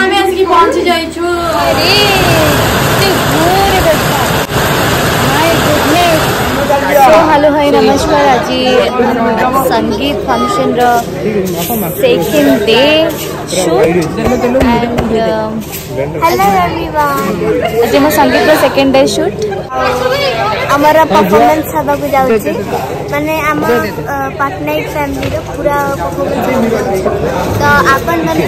আমি আসিকি পৌঁছি যাইছু আরে তে ঘোরে বেটা my goodness so hello hi নমস্কার আজি সঙ্গীত ফাংশন র সেকেন্ড ডে হ্যালো এভরিওয়ান আজি মো সঙ্গীত র সেকেন্ড ডে শুট আমার পরফরমেন্স হবাকু যাচ্ছে মানে আমার পাটনায়ক ফ্যামিলির পুরা পরফরমেন্স তো আপন মানে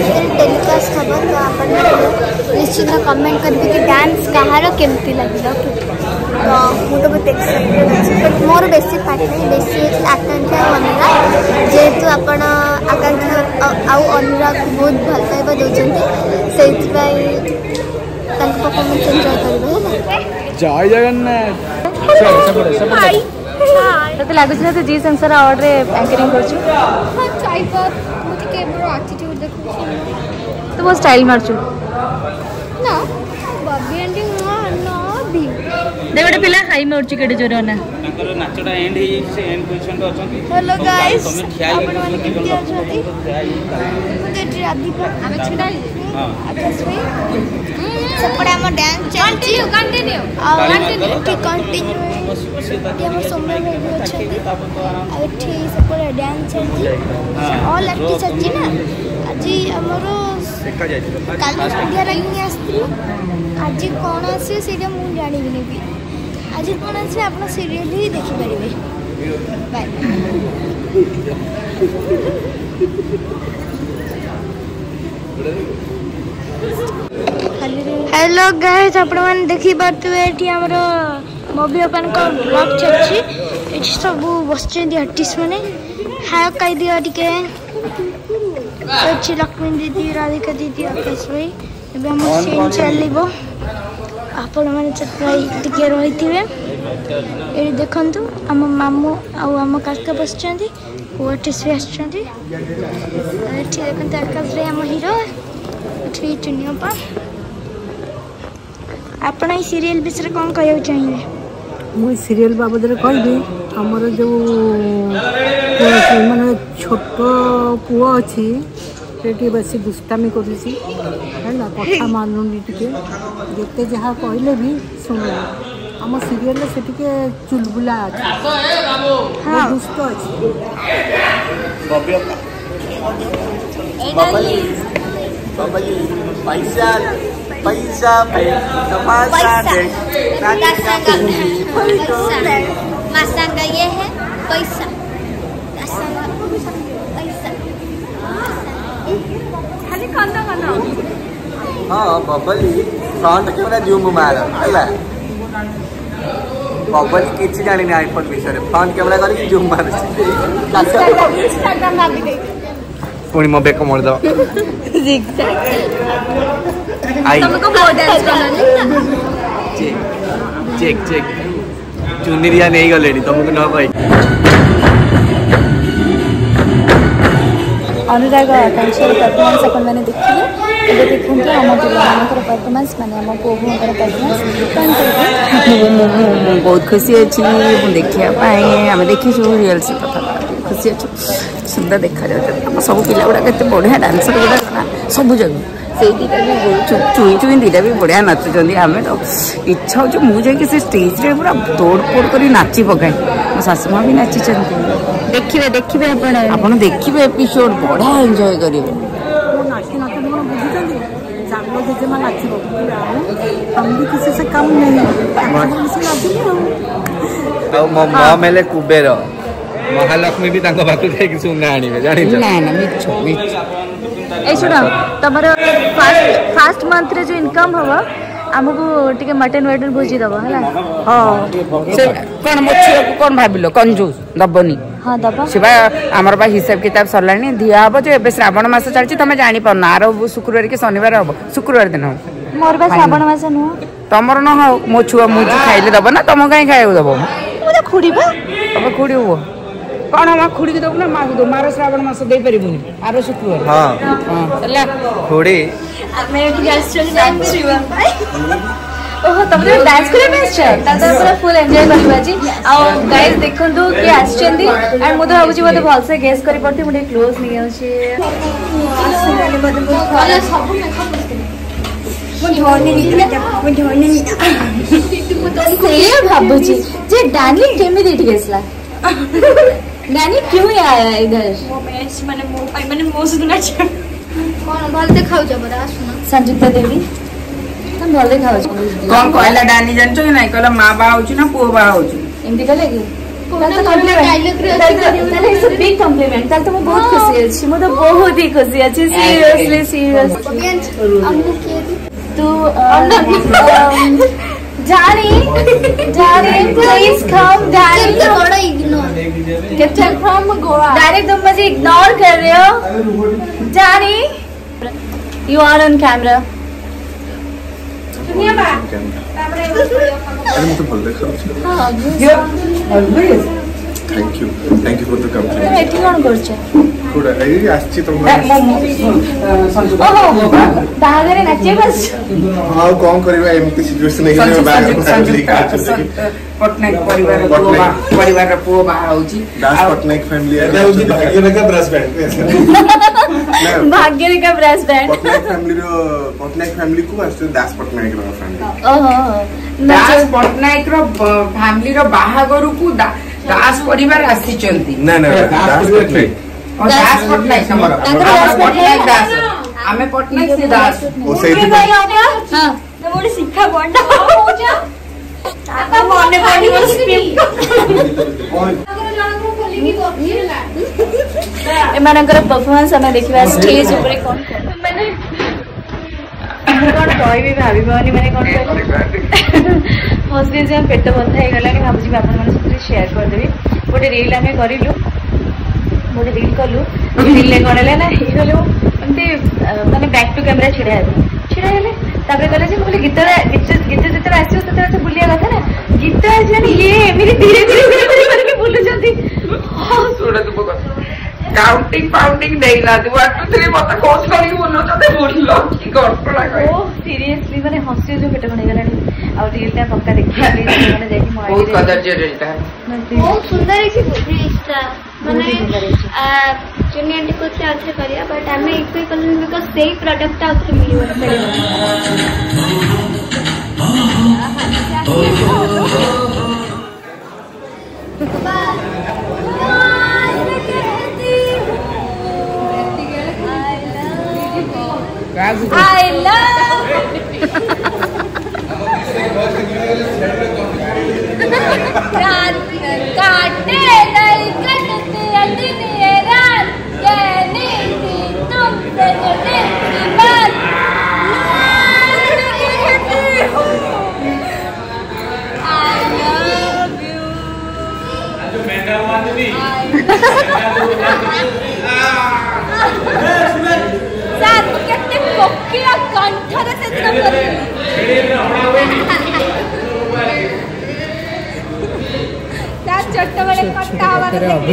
निश्चित कमेंट कर डांस कहार केमती लगे तो मुझे तो देखी more base party base Akanksha Anurag जेहेतु आप आकांक्षा आउ बहुत भल पाइबा दूसरी से परफॉर्मेंस जी संसार अवार्ड एंकरिंग कर तो वो स्टाइल मार्चु ଦେଖ ଗୋଟେ ପିଲା ହାଇ ମାରୁଛି କେଡେ ଜୋର ନା ତାଙ୍କର ନାଚଟା ଏଣ୍ଡ ହେଇଯାଇଛି ସେ ଏଣ୍ଡ ପୋଜିସନରେ ଅଛନ୍ତି ହ୍ୟାଲୋ ଗାଇସ୍ ଆପଣମାନେ କେମିତି ଅଛନ୍ତି ମୁଁ ଏଠି ରାଧିକା ଆମେ ଛିଡ଼ା ହେଇଛୁ ଆଚ୍ଛା ଶ୍ରୀ ସେପଟେ ଆମ ଡ୍ୟାନ୍ସ ଚାଲିଛି କଣ୍ଟିନ୍ୟୁ କଣ୍ଟିନ୍ୟୁ ଆଉ କଣ୍ଟିନ୍ୟୁ ଏଠି ସେପଟେ ଡ୍ୟାନ୍ସ ଚାଲିଛି ଅଲ୍ ଆକ୍ଟି ଚାଲିଛି ନା ଆଜି ଆମର କାଲି ସନ୍ଧ୍ୟା ଲାଗି ଆସିଥିଲୁ ଆଜି କ'ଣ ଆସିବ ସେଇଟା ମୁଁ ଜାଣିବିନି ବି ଆଜି କ'ଣ ଆସିବ ଆପଣ ସିରିଏଲ୍ ହିଁ ଦେଖିପାରିବେ ବାଏ ହ୍ୟାଲୋ ଗାଇସ୍ ଆପଣମାନେ ଦେଖିପାରୁଥିବେ ଏଠି ଆମର मोबी बापा ब्लग चलिए ये सब बस आर्टिस्ट मैंने हाय कई दि अच्छे लक्ष्मी दीदी राधिका दीदी आकाश भाई एम सीन चल आपे रही थे ये देखूँ आम मामू आउ आम काका बस आर्टिस्ट भी आठ देखते आकाश भाई आम हिरो चुनिया आपण सीरीयल विषय कौन कह चाहिए ମୁଇଁ ସିରିଏଲ୍ ବାବଦରେ କହିବି ଆମର ଯେଉଁ ମାନେ ଛୋଟ ପୁଅ ଅଛି ସେ ଟିକେ ବେଶୀ ଦୁଷ୍ଟାମି କରୁଛି ହେଲା କଥା ମାନୁନି ଟିକେ ଯେତେ ଯାହା କହିଲେ ବି ଶୁଣୁନି ଆମ ସିରିଏଲ୍ରେ ସେ ଟିକେ ଚୁଲବୁଲା ଅଛି ଦୁଷ୍ଟ ଅଛି ପଇସା पैसा पे तो पैसा मासांगा तो ये है पैसा हाँ बबली साउंड के जूम मारा है बबली किसी जानी आईफोन विषय फ्रंट कैमरा कर जूम मारे पुणी मो बेक मोड़द चेक चेक নেই গলে नहीं गले तुमको न भाई অনুরাগ আকাঙ্ক্ষার পারফরমেন্স আপনার দেখলে এবার দেখুন আমার দুর্গামানঙ্কর পারফরমেন্স মানে আমার পুয় ভৌঙ্কর পারফরমেন্স কেমন করবে বহুত খুশি অছি দেখিবা পাই আমি দেখিছু রিলস কথা খুশি অছু সুন্দর দেখা যাচ্ছে আমার সব পিলা হ্যাঁ, গুড়া কেতে বঢ়িয়া ডান্সর গুড়া সবু জায়গা ସେଇଠିଟା ବି ଚୁଇଁ ଚୁଇଁ ଦୁଇଟା ବି ବଢ଼ିଆ ନାଚୁଛନ୍ତି ଆମେ ତ ଇଚ୍ଛା ହେଉଛି ମୁଁ ଯାଇକି ସେ ଷ୍ଟେଜ୍ରେ ପୁରା ଦୌଡ଼ ପୋଡ଼ କରି ନାଚି ପକାଏ ମୋ ଶାଶୁ ମା ବି ନାଚିଛନ୍ତି ଦେଖିବେ ଦେଖିବେ ଆପଣ ଆପଣ ଦେଖିବେ ଏପିସୋଡ୍ ବଢ଼ିଆ ଏନ୍ଜୟ କରିବେ ଆଉ ମୋ ମମ୍ ହେଲେ କୁବେର ମହାଲକ୍ଷ୍ମୀ ବି ତାଙ୍କ ପାଖକୁ ଯାଇକି ସୁନା ଆଣିବେ ଜାଣିଛ ନା ନା ମିଛ ମିଛ ଏଇ ଶୁଣ તમારો ଫାଷ୍ଟ ଫାଷ୍ଟ ମନ୍ଥରେ ଯେଉଁ ଇନକମ୍ ହବ ଆମକୁ ଟିକେ ମଟନ୍ ୱେଟନ୍ ଭୋଜି ଦେବ ହେଲା ହଁ ସେ କ'ଣ ମୋ ଛୁଆକୁ କ'ଣ ଭାବିଲ କଞ୍ଜୁସ ଦେବନି ହଁ ଦେବ ଆମର ବା ହିସାବ କିତାବ ସରିଲାଣି ଦିଆ ହେବ ଯେ ଏବେ ଶ୍ରାବଣ ମାସ ଚାଲିଛି ତମେ ଜାଣିପାରୁନ ଆର ଶୁକ୍ରବାର କି ଶନିବାର ହେବ ଶୁକ୍ରବାର ଦିନ ମୋର ବା ଶ୍ରାବଣ ମାସ ନୁହଁ ତମର ନ ହଉ ମୋ ଛୁଆ ମୁଁ ଖାଇଲେ ଦେବ ନା ତମ କାଇଁ ଖାଇବାକୁ ଦେବ ମୁଁ ତ ଖୁଡ଼ିବା ତମେ ଖୁଡ଼ିବ କ'ଣ ଆମ ଖୁଡ଼ିକି ଦେବୁ ନା ମାକୁ ଦେବୁ ମାର ଶ୍ରାବଣ ମାସ ଦେଇପାରିବୁନି ଆର ଶୁକ୍ରବାର ହଁ ହେଲା ଖୁଡ଼ି ଆମେ ଏଠିକି ଆସିଛନ୍ତି ଡ୍ୟାନ୍ସ କରିବା ପାଇଁ ଓହୋ ତମେ ତମେ ଡ୍ୟାନ୍ସ କରିବା ପାଇଁ ଆସିଛ ତାହେଲେ ପୁରା ଫୁଲ ଏନ୍ଜୟ କରିବା ଆଜି ଆଉ ଗାଇସ୍ ଦେଖନ୍ତୁ କିଏ ଆସିଛନ୍ତି ଆଣ୍ଡ ମୁଁ ତ ଭାବୁଛି ମୋତେ ଭଲସେ ଗେସ୍ କରିପାରୁଥିବି ମୁଁ ଟିକେ କ୍ଲୋଜ୍ ନେଇଯାଉଛି ସେଇଆ ଭାବୁଛି ଯେ ଡାଲି କେମିତି ଏଠିକି ଆସିଲା डैनी क्यों आया इधर वो मैं मैंने मुंह मैंने मुंह से धुला कौन भल देखाओ जब रास सुना संजुक्ता देवी ତମେ ଭଲ ଦେଖାଯାଉଛି କଣ କହିଲା ଡାନି ଜାଣିଛ କି ନାଇଁ କହିଲା ମା ବାହା ହଉଛି ନା ପୁଅ ବାହା ହଉଛି ଏମିତି କହିଲେ କି ବହୁତ ଖୁସି ଅଛି Darling, darling, please come, darling. थोड़ा ignore. Captain from Goa. Darling, तुम मुझे इग्नोर कर रहे हो. Darling, you are on camera. सुनिए बा. कैमरा. अरे मैं तो बोल रहा हूँ. हाँ. Always. Thank you thank you for the compliment এটি কোন করছো কোডা এই আসছি তোমরা ওহো বাহারে নাচে বাস আউ কোন করিবা এমতি সিচুয়েশন এই যে বাহারে ফ্যামিলি কাছে পটনায়ক পরিবার পুয়া পরিবারর পুয়া বাহা হউছি দাস পটনায়ক ফ্যামিলি এটা হউছি Bhagyarekha brass band Bhagyarekha brass band Patnaik ফ্যামিলির পটনায়ক ফ্যামিলি কু আসছে দাস পটনায়কর ফ্যামিলি ওহো দাস পটনায়কর ফ্যামিলির বাহাগরকু দাস পরিবার আসিছন্তি না না দাস পরিবার কি দাস পটনায়ক আমার দাস পটনায়ক দাস আমি পটনায়ক সে দাস ও সেইতি হ্যাঁ তোমরে শিক্ষা বন্ধ হওছা আপা মনে পড়িব স্পিক এমানଙ୍କର ପରଫର୍ମାନ୍ସ ଆମେ ଦେଖିବା ଷ୍ଟେଜ ଉପରେ କ'ଣ ମାନେ କ'ଣ କହିବି ଭାବିବନି ମାନେ କ'ଣ କହିବି ଫାର୍ଷ୍ଟ ଡେ ଯାଏ ପେଟ ବଥା ହେଇଗଲାଣି ଭାବୁଛି ଆପଣମାନଙ୍କ ସାଥିରେ ସେୟାର କରିଦେବି ଗୋଟେ ରିଲ୍ ଆମେ କରିଲୁ ଗୋଟେ ରିଲ୍ କଲୁ ରିଲ୍ରେ କ'ଣ ହେଲା ନା ହେଇଗଲୁ ଏମିତି ମାନେ ବ୍ୟାକ୍ ଟୁ କ୍ୟାମେରା ଛିଡ଼ା ହେଲୁ ଛିଡ଼ା ହେଲେ ତାପରେ କହିଲେ ଯେ ମୁଁ କହିଲି ଗୀତଟା ଗୀତ ଗୀତ ଯେତେବେଳେ ଆସିବ ସେତେବେଳେ ସେ ବୁଲିବା କଥା ନା ଗୀତ ଆସିଲାଣି ଇଏ ଏମିତି ଧୀରେ ଧୀରେ ଧୀରେ ଧୀରେ କରିକି ବୁଲୁଛନ୍ତି কাউন্টিং ফাউন্টিং নেই না দু একটা থেকে মতো কোচ করি বললো তোতে বললো কি ঘটনা কই ও সিরিয়াসলি মানে হসি যে পেট বনে গলানি আর রিলটা পক্কা দেখি মানে দেখি মই বহুত কদর যে রিলটা বহুত সুন্দর হইছে রিলটা মানে জুনি আন্টি কোচে আছে করিয়া বাট আমি একটু করলাম বিকজ সেই প্রোডাক্টটা আছে মিলিব পারে I love. काटे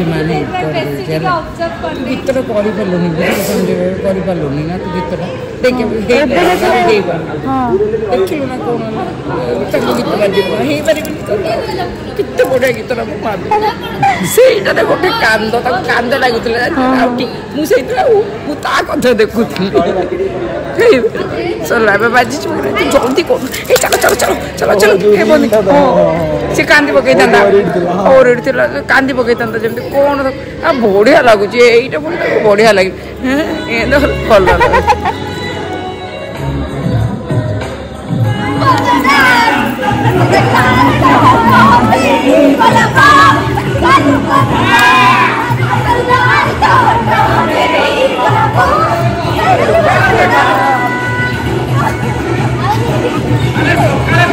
human ହେଲା ଗୀତଟା କରିପାରିଲୁନି କରିପାରିଲୁନି ନା ତୁ ଗୀତଟା ଦେଖିଲୁ ନା କ'ଣ ତାକୁ ଗୀତ ବାଜିବ ହେଇପାରିବନି କେତେ ବଢ଼ିଆ ଗୀତଟା ମୁଁ ମାରିଦେଲି ସେଇଟାରେ ଗୋଟେ କାନ୍ଦ ତାକୁ କାନ୍ଦ ଲାଗୁଥିଲା ଆଉ ମୁଁ ସେଇଥିରେ ଆଉ ମୁଁ ତା କଥା ଦେଖୁଥିଲି ସରିଲା ଏବେ ବାଜିଛି ଜଲ୍ଦି କରୁ ଏଇ ଚାଲ ଚାଲ ଚାଲ ଚାଲ ଚାଲ ହେବନି ସେ କାନ୍ଦି ପକେଇଥାନ୍ତା ଓରେଡ଼ି ଥିଲା କାନ୍ଦି ପକେଇଥାନ୍ତା ଯେମିତି କ'ଣ ଆଉ ଭୋଟ ବଢ଼ିଆ ଲାଗୁଛି ଏଇଟା ପୁଣି ତାକୁ ବଢ଼ିଆ ଲାଗେ ଏନ୍ତା ଭଲ ଲାଗୁଛି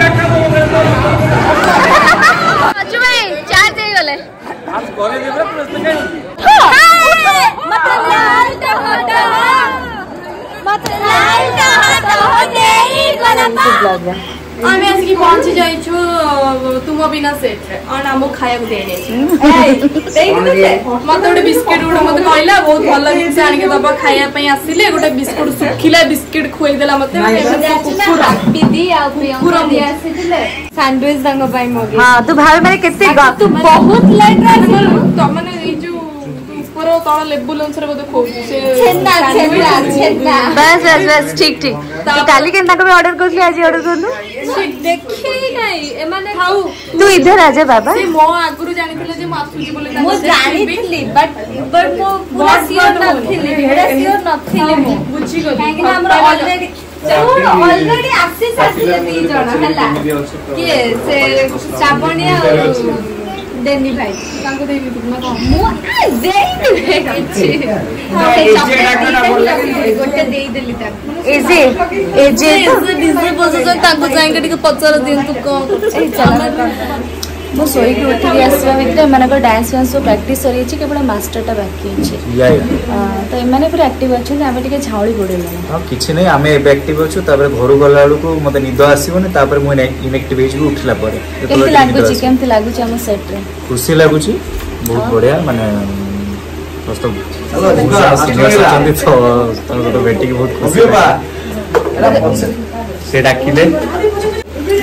Thank you. कॉलेज में प्रश्न कहीं हां हाँ। मतलब लाल टमाटर मतलब लाल टमाटर होते ही गलत ଆମେ ଆସିକି ପହଞ୍ଚି ଯାଇଛୁ ତୁମ ବିନା ସେଟ୍ରେ ଅଣ ଆମକୁ ଖାଇବାକୁ ଦିଆଯାଇଛି ମତେ ଗୋଟେ ବିସ୍କିଟ ଗୋଟେ ମତେ କହିଲା ବହୁତ ଭଲ ଜିନିଷ ଆଣିକି ଦବ ଖାଇବା ପାଇଁ ଆସିଲେ ଗୋଟେ ବିସ୍କୁଟ ଶୁଖିଲା ବିସ୍କିଟ ଖୁଆଇଦେଲା ମତେ ସାଣ୍ଡୱିଚ ତାଙ୍କ ପାଇଁ ହଁ ତୁ ଭାବେ ମାନେ କେତେ ବହୁତ ଲେଟ୍ ଆସିଲୁ ତମେ ଏଇ ଯୋଉ ଉପର ତଳ ଲେବୁଲ ଅନୁସାରେ ବୋଧେ ଖାଉଛି ବାସ୍ ବାସ୍ ବାସ୍ ଠିକ ଠିକ କାଲି କେମିତି ତାଙ୍କ ପାଇଁ ଅର୍ଡର କରିଥିଲି ଆଜି ଅର୍ଡର କରିଲୁ ଦେଖେଇନାହିଁ ଏମାନେ ଥାଉ ତୁ ଇଧର ଆଜା ବାବା ସେ ମୋ ଆଗରୁ ଜାଣିଥିଲେ ଯେ ମୁଁ ଆସୁଛି ବୋଲି ମୁଁ ଜାଣିଥିଲି ବଟ୍ ବଟ୍ ମୁଁ ପୁରା ସିଓର ନଥିଲି ପୁରା ସିଓର ନଥିଲି ମୁଁ ବୁଝିଗଲି କାହିଁକି ନା ଆମର ଅଲରେଡି ଅଲରେଡି ଆସି ଆସିଛନ୍ତି ଦି ଜଣ ହେଲା କିଏ ସେ ଶ୍ରାବଣୀ ଆଉ ଦେନି ଭାଇ ତାଙ୍କୁ ଦେବି ତାଙ୍କୁ ଯାଇକି ଟିକେ ପଚାର ଦିଅନ୍ତୁ କ'ଣ ମୁଁ ଶୋଇକି ଉଠିକି ଆସିବା ଭିତରେ ଏମାନଙ୍କର ଡ୍ୟାନ୍ସ ଫ୍ୟାନ୍ସ ସବୁ ପ୍ରାକ୍ଟିସ୍ ସରିଯାଇଛି କେବଳ ମାଷ୍ଟରଟା ବାକି ଅଛି ତ ଏମାନେ ପୁରା ଆକ୍ଟିଭ୍ ଅଛନ୍ତି ଆମେ ଟିକେ ଝାଉଳି ପଡ଼ିଲୁଣି ହଁ କିଛି ନାହିଁ ଆମେ ଏବେ ଆକ୍ଟିଭ୍ ଅଛୁ ତାପରେ ଘରୁ ଗଲା ବେଳକୁ ମୋତେ ନିଦ ଆସିବନି ତାପରେ ମୁଁ ଇନେକ୍ଟିଭ୍ ହେଇଯିବି ଉଠିଲା ପରେ କେମିତି ଲାଗୁଛି କେମିତି ଲାଗୁଛି ଆମ ସେଟ୍ରେ ଖୁସି ଲାଗୁଛି ବହୁତ ବଢ଼ିଆ ମାନେ ତ ଭେଟିକି ବହୁତ ଖୁସି ସେ ଡାକିଲେ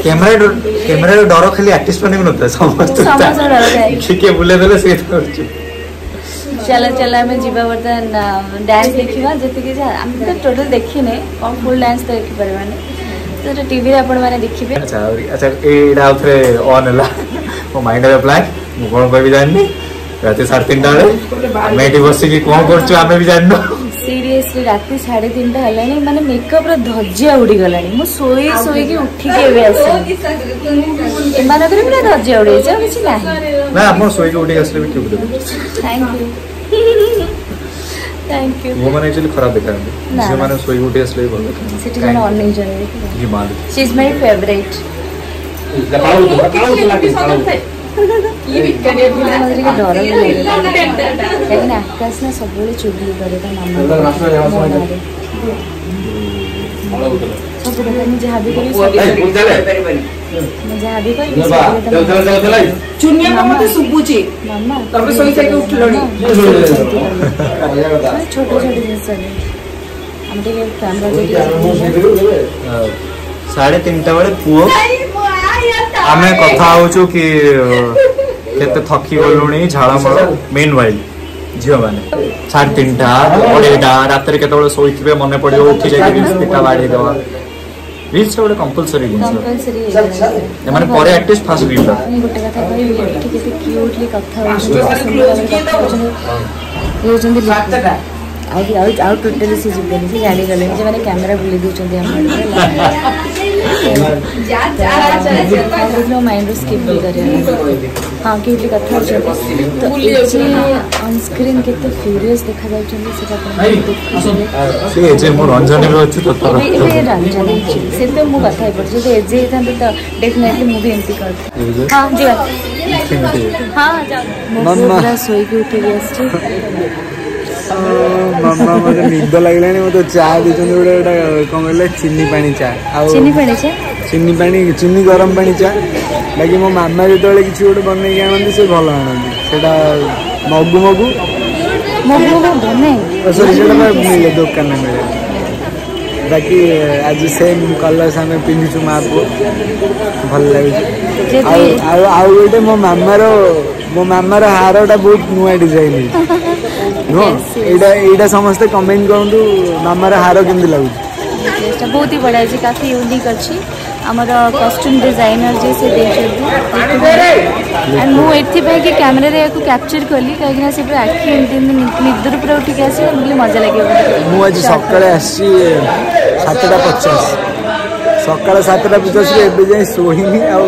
କ୍ୟାମେରା କ୍ୟାମେରାର ଡର ଖାଲି ଆର୍ଟିଷ୍ଟ ମାନଙ୍କୁ ନଥାଏ ସମସ୍ତେ କିଏ ବୁଲେଇ ଦେଲେ ସେଇଟା କରୁଛୁ ଚାଲ ଚାଲ ଆମେ ଯିବା ବର୍ତ୍ତମାନ ଡ୍ୟାନ୍ସ ଦେଖିବା ଯେତିକି ଯାହା ଆମେ ତ ଟୋଟାଲ ଦେଖିନେ କ'ଣ ଫୁଲ୍ ଡ୍ୟାନ୍ସ ତ ଦେଖିପାରିବାନି ସେଟା ଟିଭିରେ ଆପଣମାନେ ଦେଖିବେ ଆଚ୍ଛା ଏଇଟା ଆଉ ଥରେ ଅନ୍ ହେଲା ମୋ ମାଇଣ୍ଡ ଏବେ ବ୍ଲାଙ୍କ ମୁଁ କ'ଣ କହିବି ଜାଣିନି ରାତି ସାଢ଼େ ତିନିଟା ବେଳେ ଆମେ ଏଠି ବସିକି କ'ଣ କରୁଛୁ ଆମେ ବି ଜାଣିନୁ ସିରିୟସଲି ରାତି ସାଢ଼େ ତିନିଟା ହେଲାଣି ମାନେ ମେକଅପ୍ର ଧଜିଆ ଉଡ଼ିଗଲାଣି ମୁଁ ଶୋଇ ଶୋଇକି ଉଠିକି ଏବେ ଆସିଲି ଏମାନଙ୍କର ପୁରା ଧଜିଆ ଉଡ଼ିଯାଇଛି ଆଉ କିଛି ନାହିଁ थैंक यू वो मैंने एक्चुअली खराब देखा है जो मैंने सोई उठी इसलिए बोल रहा था सिटी मैंने ऑन नहीं जाने ये मालूम शी इज माय फेवरेट लगाओ लगाओ लगाओ କାହିଁକିନା ଆକାଶ ନା ସବୁବେଳେ ଚୁଗଲି କରେ ତା ମାମା ସବୁ କଥା ମୁଁ ଯାହା ବି କରିବି ମୁଁ ଯାହା ବି କରିବି ମାମା ଛୋଟ ଛୋଟ ଜିନିଷରେ ଆମେ ଟିକେ କ୍ୟାମେରା ସାଢେ ତିନିଟା ବେଳେ ପୁଅ ଆମେ କଥା ହଉଛୁ କି କେତେ ଥକି ଗଲୁଣି ଝାଳମଳ ମେନ୍ ୱାଇଲ୍ ଝିଅମାନେ ସାଢ଼େ ତିନିଟା ଅଢ଼େଇଟା ରାତିରେ କେତେବେଳେ ଶୋଇଥିବେ ମନେ ପଡ଼ିବ ଉଠି ଯାଇକି ରିଲ୍ସ ଦିଟା ବାଡ଼େଇଦେବା ରିଲ୍ସଟା ଗୋଟେ କମ୍ପଲସରି ଜିନିଷ ଏମାନେ ପରେ ଆଟଲିଷ୍ଟ ଫାଷ୍ଟ ରିଲ୍ଟା ହେଉଛନ୍ତି ଆଉ ଆଉ ଟୋଟାଲି ସେ ଯିବେନି ସେ ଜାଣିଗଲେଣି ସେମାନେ କ୍ୟାମେରା ବୁଲେଇ ଦେଉଛନ୍ତି ଆମ માઇન્ડ્રો સ્કીપ બી કર્યા હા કેવી કથા છે તો જે અનસ્ક્રીન કેતે ફ્યુરિયસ દેખાଯାଉଛନ୍ତି ସେଟା ଆପଣ ସେ ଏଜେ ମୋ ରଞ୍ଜନୀରେ ଅଛି ତ ତର ଏବେ ରଞ୍ଜନୀ ସେତେ ମୁଁ କଥା ହେଇପଡ଼ୁଛି ଯଦି ଏଜେ ହେଇଥାନ୍ତା ତ ଡେଫିନେଟଲି ମୁଁ ବି ଏମିତି କରିଥିଲି ହଁ ଯିବା ହଁ ଯାଉ ମୁଁ ପୁରା ଶୋଇକି ଉଠିକି ଆସିଛି माम मद लाग्ने चाहिँ गएी पारम पाकि मो माम बनैक आ भयो आण मगु मगु म दोकान बाके कलर्स आम पिन्धु मा भाग्यो मामार ମୋ ମାମାର ହାରଟା ବହୁତ ନୂଆ ଡିଜାଇନ୍ ନୁହଁ ଏଇଟା ଏଇଟା ସମସ୍ତେ କମେଣ୍ଟ କରନ୍ତୁ ମାମାର ହାର କେମିତି ଲାଗୁଛି ଡ୍ରେସ୍ଟା ବହୁତ ହି ବଢ଼ିଆ ଅଛି କାଫି ୟୁନିକ୍ ଅଛି ଆମର କଷ୍ଟ୍ୟୁମ୍ ଡିଜାଇନର ଯିଏ ସେ ଦେଇଛନ୍ତି ଆଣ୍ଡ ମୁଁ ଏଥିପାଇଁ କି କ୍ୟାମେରାରେ ଏହାକୁ କ୍ୟାପଚର୍ କଲି କାହିଁକିନା ସେ ପୁରା ଆଖି ଏମିତି ନିଦରୁ ପୁରା ଉଠିକି ଆସିବ ବୋଲି ମଜା ଲାଗିବ ମୁଁ ଆଜି ସକାଳେ ଆସିଛି ସାତଟା ପଚାଶ ସକାଳ ସାତଟା ପଚାଶରୁ ଏବେ ଯାଏଁ ଶୋଇନି ଆଉ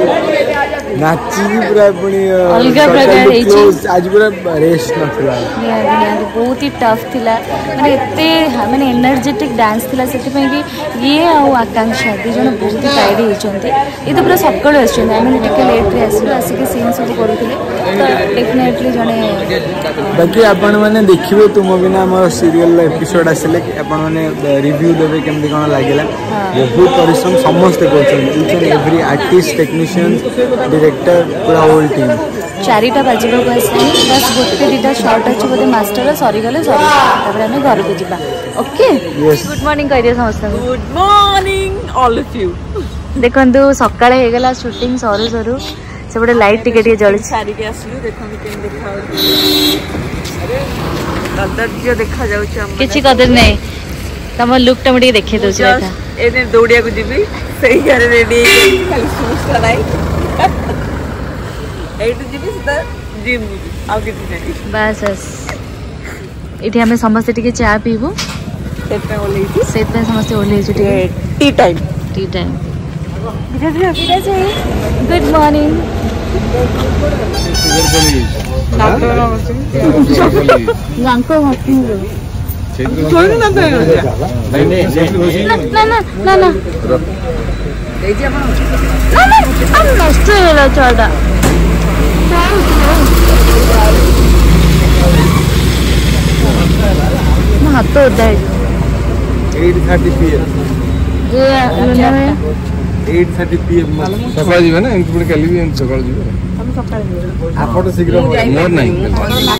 ନାଚିକି ପୁରା ପୁଣି ଅଲଗା ପ୍ରକାର ହେଇଛି ଆଜି ପୁରା ରେଷ୍ଟ ନଥିଲା ନିହାତି ନିହାତି ବହୁତ ହି ଟଫ୍ ଥିଲା ମାନେ ଏତେ ମାନେ ଏନର୍ଜେଟିକ୍ ଡ୍ୟାନ୍ସ ଥିଲା ସେଥିପାଇଁ କି ଇଏ ଆଉ ଆକାଂକ୍ଷା ଦୁଇ ଜଣ ବହୁତ ଟାୟାର୍ଡ ହେଇଛନ୍ତି ଇଏ ତ ପୁରା ସକାଳୁ ଆସିଛନ୍ତି ଆମେ ଟିକେ ଲେଟ୍ରେ ଆସିଲୁ ଆସିକି ସିନ୍ ସବୁ କରୁଥିଲେ ତ ଡେଫିନେଟଲି ଜଣେ ବାକି ଆପଣମାନେ ଦେଖିବେ ତୁମ ବିନା ଆମର ସିରିଏଲ ଏପିସୋଡ ଆସିଲେ ଆପଣମାନେ ରିଭ୍ୟୁ ଦେବେ କେମିତି କ'ଣ ଲାଗିଲା ବହୁତ ପରିଶ୍ରମ ସମସ୍ତେ କରୁଛନ୍ତି each and every artist technician director पूरा होल टीम चारिटा बाजिब आसानी बस गोटे दिटा सर्ट अच्छे बोलते मास्टर सरीगले सरी तापर आम घर को जावा ओके गुड मॉर्निंग दिए समस्त good morning all of you देखु सका सुटिंग सरू से सेपटे लाइट टिके टिके जली सारिके आसलु देखमी केन देखा कदर्य देखा जाउछ कदर नहीं तुम लुक त देखे देखि दौड़िया को दिबी सही करे रेडी खाली सुस्ता नै এইটু ଯିବି ସିଧା ଜିମ୍ ଯିବି ଆଉ କିଛି ନାହିଁ ବାସ୍ ବାସ୍ ଏଠି ଆମେ ସମସ୍ତେ ଟିକେ ଚା ପିଇବୁ ସେଥିପାଇଁ ଓହ୍ଲେଇଛୁ ସେଥିପାଇଁ ସମସ୍ତେ ଓହ୍ଲେଇଛୁ ଟିକେ tea time tea time good morning নষ্ট হয়ে গেল চাটা হাত ওটা eight thirty PM eight thirty PM সকালে যাবে না এমনি সকালে যাবে আপনার শীঘ্র মোর নাই